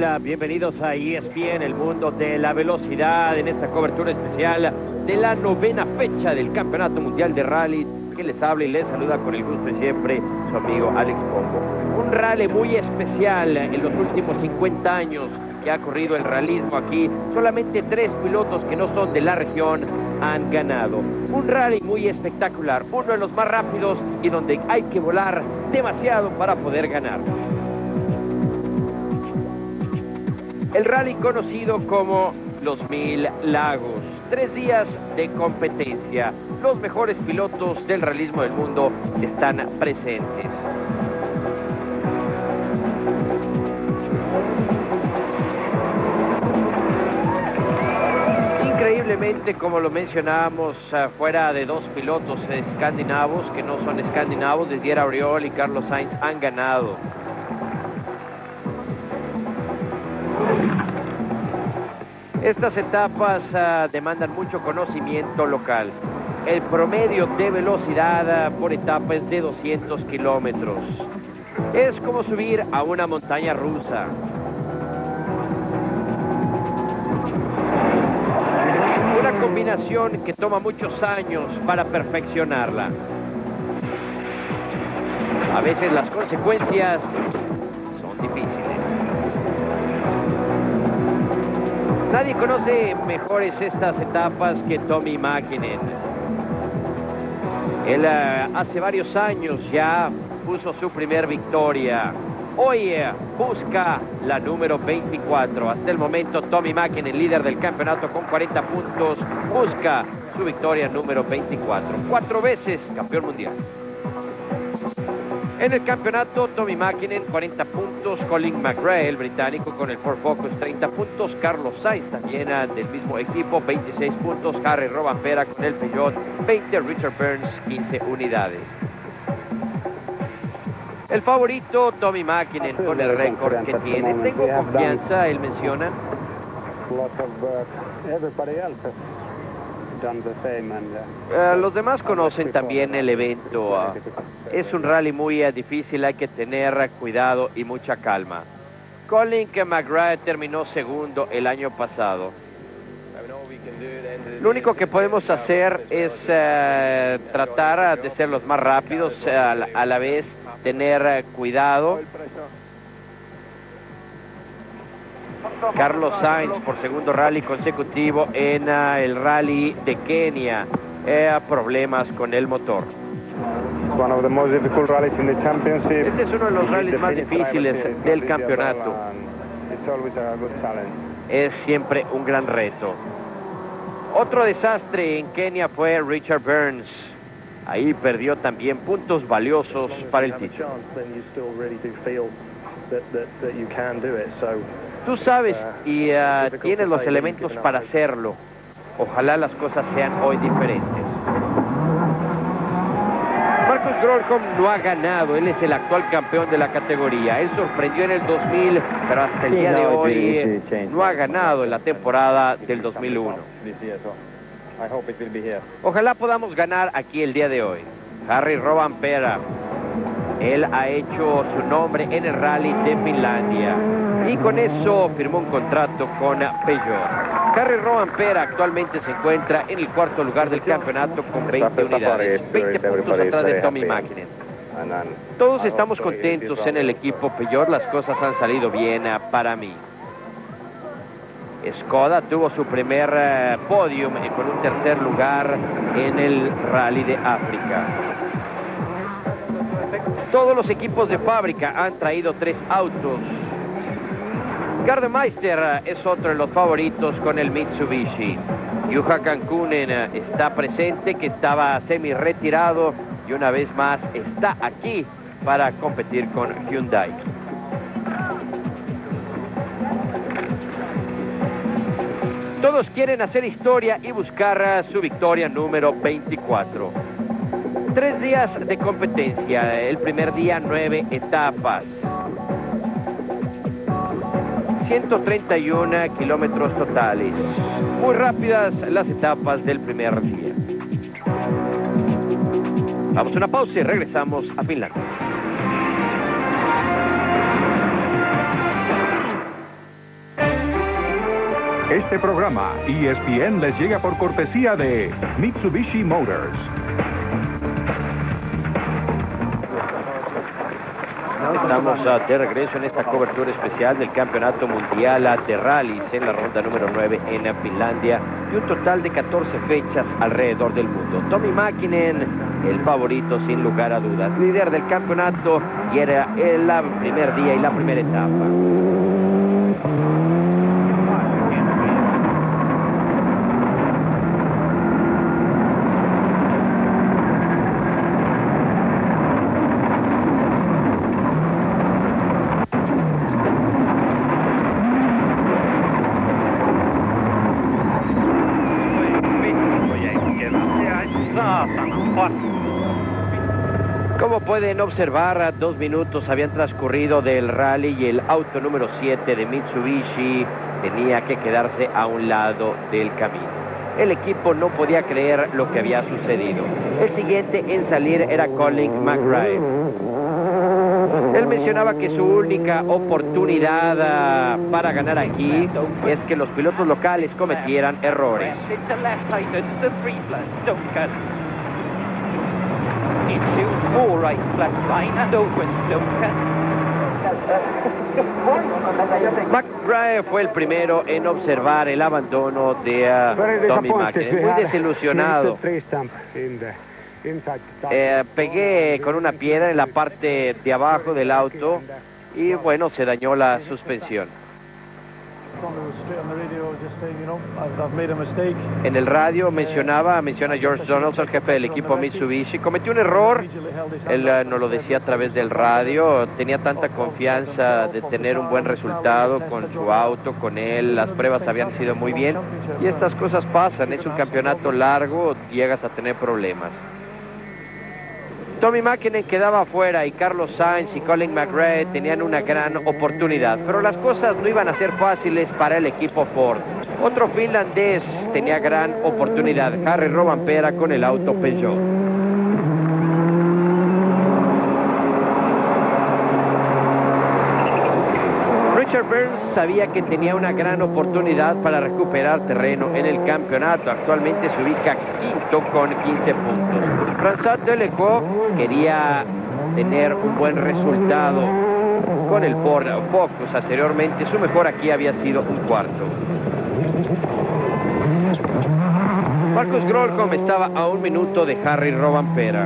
tal? Bienvenidos a ESPN, el mundo de la velocidad, en esta cobertura especial de la novena fecha del Campeonato Mundial de Rallys. Que les habla y les saluda con el gusto de siempre su amigo Alex Pombo. Un rally muy especial en los últimos 50 años que ha corrido el realismo aquí. Solamente tres pilotos que no son de la región han ganado. Un rally muy espectacular, uno de los más rápidos y donde hay que volar demasiado para poder ganar. El rally conocido como los Mil Lagos. Tres días de competencia. Los mejores pilotos del realismo del mundo están presentes. Increíblemente, como lo mencionábamos, fuera de dos pilotos escandinavos que no son escandinavos, Didier Auriol y Carlos Sainz han ganado. Estas etapas uh, demandan mucho conocimiento local. El promedio de velocidad uh, por etapa es de 200 kilómetros. Es como subir a una montaña rusa. Una combinación que toma muchos años para perfeccionarla. A veces las consecuencias Nadie conoce mejores estas etapas que Tommy Mäkinen. Él uh, hace varios años ya puso su primer victoria. Hoy uh, busca la número 24. Hasta el momento Tommy Mäkinen, líder del campeonato con 40 puntos, busca su victoria número 24. Cuatro veces campeón mundial. En el campeonato, Tommy Mäkinen, 40 puntos. Colin McRae, el británico, con el Ford Focus, 30 puntos. Carlos Sainz, también del mismo equipo, 26 puntos. Harry Robampera con el Peugeot, 20. Richard Burns, 15 unidades. El favorito, Tommy Mäkinen, con el récord que tiene. Tengo confianza, él menciona. Uh, los demás conocen también el evento. Uh, es un rally muy uh, difícil, hay que tener cuidado y mucha calma. Colin McGrath terminó segundo el año pasado. Lo único que podemos hacer es tratar de ser los más rápidos, a la vez tener cuidado Carlos Sainz por segundo rally consecutivo en uh, el rally de Kenia. Eh, problemas con el motor. Este es uno de los rallies más difíciles del campeonato. Es siempre un gran reto. Otro desastre en Kenia fue Richard Burns. Ahí perdió también puntos valiosos para el título. Tú sabes y uh, tienes los elementos para hacerlo. Ojalá las cosas sean hoy diferentes. Marcus Grolcom no ha ganado, él es el actual campeón de la categoría. Él sorprendió en el 2000, pero hasta el día de hoy no ha ganado en la temporada del 2001. Ojalá podamos ganar aquí el día de hoy. Harry Robampera, él ha hecho su nombre en el rally de Finlandia y con eso firmó un contrato con Peugeot. Harry Robampera actualmente se encuentra en el cuarto lugar del campeonato con 20 unidades, 20 puntos atrás de Tommy Mäkinen. Todos estamos contentos en el equipo Peugeot, las cosas han salido bien ah, para mí. Skoda tuvo su primer uh, podium con un tercer lugar en el Rally de África. Todos los equipos de fábrica han traído tres autos. Gardemeister es otro de los favoritos con el Mitsubishi. Yuha Kankunen está presente, que estaba semi-retirado y una vez más está aquí para competir con Hyundai. Todos quieren hacer historia y buscar su victoria número 24. Tres días de competencia. El primer día, nueve etapas. 131 kilómetros totales. Muy rápidas las etapas del primer día. Vamos a una pausa y regresamos a Finlandia. Este programa ESPN les llega por cortesía de Mitsubishi Motors. Estamos de regreso en esta cobertura especial del Campeonato Mundial de Rallys en la ronda número 9 en Finlandia y un total de 14 fechas alrededor del mundo. Tommy Mäkinen, el favorito sin lugar a dudas, líder del campeonato y era el primer día y la primera etapa. Pueden observar, dos minutos habían transcurrido del rally y el auto número 7 de Mitsubishi tenía que quedarse a un lado del camino. El equipo no podía creer lo que había sucedido. El siguiente en salir era Colin McRae. Él mencionaba que su única oportunidad ah, para ganar aquí es que los pilotos locales cometieran errores. McBride fue el primero en observar el abandono de uh, Tommy McKinnon. Muy desilusionado. Eh, pegué con una piedra en la parte de abajo del auto y bueno, se dañó la suspensión. En el radio mencionaba, menciona George Donaldson, jefe del equipo Mitsubishi, cometió un error, él eh, nos lo decía a través del radio, tenía tanta confianza de tener un buen resultado con su auto, con él, las pruebas habían sido muy bien. Y estas cosas pasan, es un campeonato largo, llegas a tener problemas. Tommy Mäkinen quedaba afuera y Carlos Sainz y Colin McRae tenían una gran oportunidad, pero las cosas no iban a ser fáciles para el equipo Ford. Otro finlandés tenía gran oportunidad, Harry Robampera con el auto Peugeot. Richard Burns sabía que tenía una gran oportunidad para recuperar terreno en el campeonato. Actualmente se ubica quinto con 15 puntos. François Delecaux quería tener un buen resultado con el Ford Focus anteriormente. Su mejor aquí había sido un cuarto. Marcus Grolcom estaba a un minuto de Harry Robampera.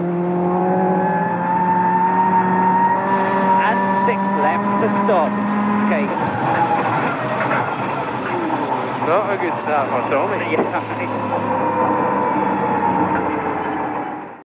And six left to stop. kijken. Wel een goed start voor Tommy. Ja.